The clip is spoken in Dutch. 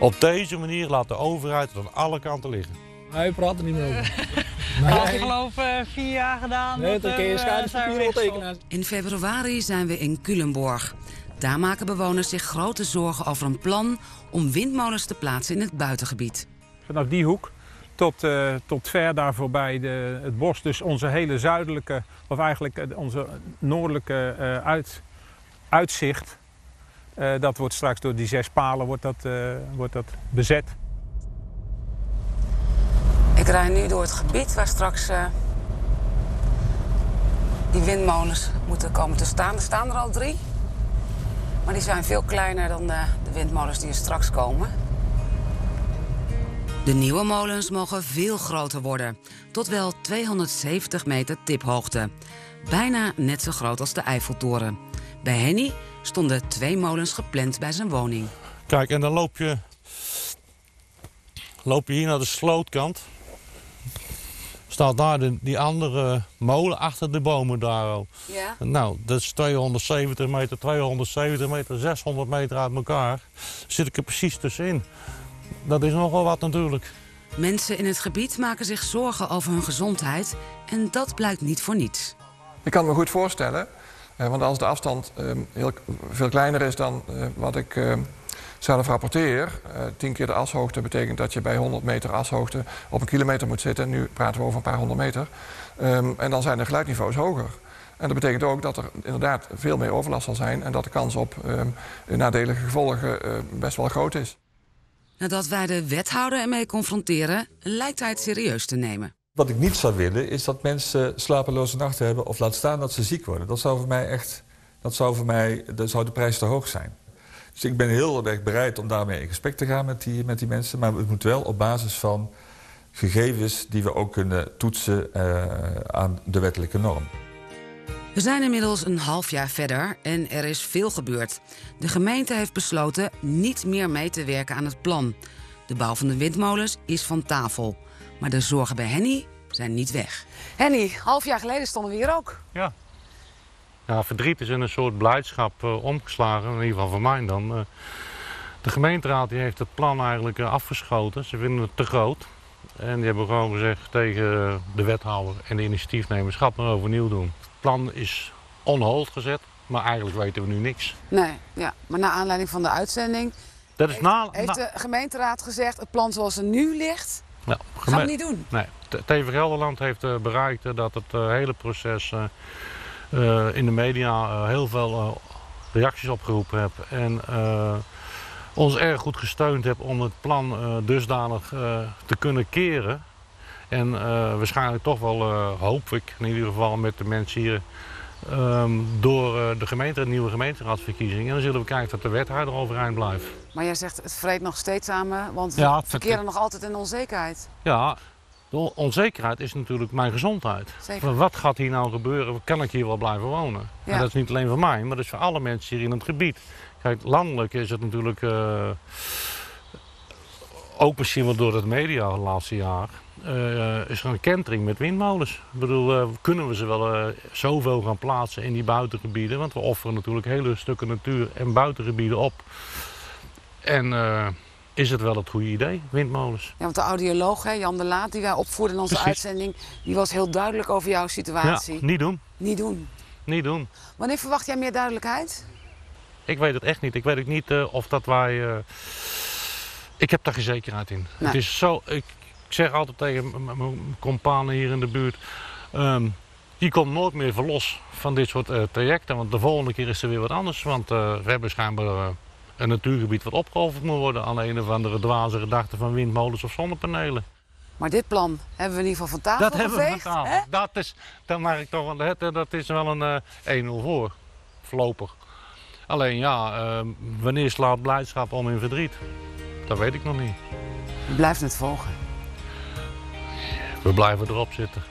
Op deze manier laat de overheid het aan alle kanten liggen. Hij praat er niet meer over. Dat had ik geloof eh, vier jaar gedaan. Nee, dat, dan kun je eh, tekenen. In februari zijn we in Culemborg. Daar maken bewoners zich grote zorgen over een plan om windmolens te plaatsen in het buitengebied. Vanaf die hoek tot, eh, tot ver daar voorbij de, het bos. Dus onze hele zuidelijke, of eigenlijk onze noordelijke eh, uit, uitzicht. Eh, dat wordt straks door die zes palen wordt dat, eh, wordt dat bezet. Ik rij nu door het gebied waar straks eh, die windmolens moeten komen te staan. Er staan er al drie. Maar die zijn veel kleiner dan de, de windmolens die er straks komen. De nieuwe molens mogen veel groter worden. Tot wel 270 meter tiphoogte. Bijna net zo groot als de Eiffeltoren. Bij Henny stonden twee molens gepland bij zijn woning. Kijk, en dan loop je, loop je hier naar de slootkant. Staat daar de, die andere molen achter de bomen daar. al. Ja? Nou, dat is 270 meter, 270 meter, 600 meter uit elkaar. Zit ik er precies tussenin. Dat is nogal wat natuurlijk. Mensen in het gebied maken zich zorgen over hun gezondheid. En dat blijkt niet voor niets. Ik kan me goed voorstellen, want als de afstand eh, heel, veel kleiner is dan eh, wat ik eh, zelf rapporteer, eh 10 keer de ashoogte betekent dat je bij 100 meter ashoogte op een kilometer moet zitten. Nu praten we over een paar honderd meter. Ehm, en dan zijn de geluidniveaus hoger. En dat betekent ook dat er inderdaad veel meer overlast zal zijn en dat de kans op ehm, nadelige gevolgen eh, best wel groot is. Nadat wij de wethouder ermee confronteren, lijkt hij het serieus te nemen. Wat ik niet zou willen is dat mensen slapeloze nachten hebben of laat staan dat ze ziek worden. Dat zou voor mij echt, dat zou voor mij, dat zou de prijs te hoog zijn. Dus ik ben heel erg bereid om daarmee in gesprek te gaan met die, met die mensen. Maar het moet wel op basis van gegevens die we ook kunnen toetsen eh, aan de wettelijke norm. We zijn inmiddels een half jaar verder en er is veel gebeurd. De gemeente heeft besloten niet meer mee te werken aan het plan. De bouw van de windmolens is van tafel. Maar de zorgen bij Henny zijn niet weg. Henny, half jaar geleden stonden we hier ook. Ja. Ja, verdriet is in een soort blijdschap eh, omgeslagen, in ieder geval voor mij dan. Eh, de gemeenteraad die heeft het plan eigenlijk eh, afgeschoten. Ze vinden het te groot. En die hebben gewoon gezegd tegen de wethouder en de initiatiefnemers... gaat maar overnieuw doen. Het plan is on hold gezet, maar eigenlijk weten we nu niks. Nee, ja. maar naar aanleiding van de uitzending Dat is na... heeft na- de gemeenteraad gezegd... het plan zoals het nu ligt, Ja, gaan geme- we niet doen. Nee, TV Gelderland heeft eh, bereikt eh, dat het eh, hele proces in de media heel veel reacties opgeroepen heeft. En ons erg goed gesteund heeft om het plan dusdanig te kunnen keren. En waarschijnlijk toch wel, hoop ik in ieder geval met de mensen hier, ehm, door eh, de gemeente, de nieuwe gemeenteraadsverkiezingen. En dan zullen we kijken dat de wethouder overeind blijft. Maar jij zegt het vreet nog steeds samen, want we Ja, het verkeren nog altijd in onzekerheid. Ja, de on- onzekerheid is natuurlijk mijn gezondheid. Zeker. Wat gaat hier nou gebeuren? Kan ik hier wel blijven wonen? Ja. En dat is niet alleen voor mij, maar dat is voor alle mensen hier in het gebied. Kijk, landelijk is het natuurlijk eh, ook misschien wel door het media het laatste jaar. eh, is er een kentering met windmolens. Ik bedoel, eh, kunnen we ze wel eh, zoveel gaan plaatsen in die buitengebieden? Want we offeren natuurlijk hele stukken natuur en buitengebieden op. En is het wel het goede idee, windmolens? Ja, want de audioloog, hè, Jan de Laat, die wij opvoerden in onze Precies. uitzending... die was heel duidelijk over jouw situatie. Ja, niet doen. Niet doen. Niet doen. Wanneer verwacht jij meer duidelijkheid? Ik weet het echt niet. Ik weet ook niet of dat wij. Ik heb daar geen zekerheid in. Nee. Het is zo. Ik, ik zeg altijd tegen mijn companen hier in de buurt. ehm, je komt nooit meer verlos van dit soort eh, trajecten. Want de volgende keer is er weer wat anders. Want eh, we hebben schijnbaar eh, een natuurgebied wat opgeofferd moet worden. aan een of andere dwaze gedachte van windmolens of zonnepanelen. Maar dit plan hebben we in ieder geval van tafel dat hebben we van tafel. hè? Dat is, dan mag ik toch wel, het, dat is wel een eh 1-0 voor. Voorlopig. Alleen ja, eh, wanneer slaat blijdschap om in verdriet? Dat weet ik nog niet. We blijven het volgen. We blijven erop zitten.